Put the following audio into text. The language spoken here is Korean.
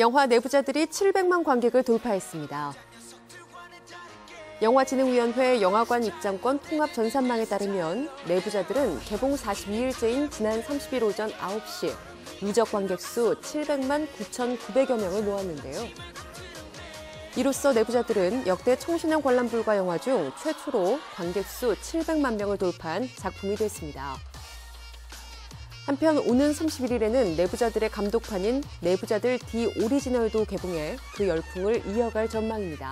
영화 내부자들이 700만 관객을 돌파했습니다. 영화진흥위원회 영화관 입장권 통합 전산망에 따르면 내부자들은 개봉 42일째인 지난 30일 오전 9시 누적 관객 수 700만 9,900여 명을 모았는데요. 이로써 내부자들은 역대 청소년 관람 불가 영화 중 최초로 관객 수 700만 명을 돌파한 작품이 됐습니다. 한편 오는 31일에는 내부자들의 감독판인 내부자들 디 오리지널도 개봉해 그 열풍을 이어갈 전망입니다.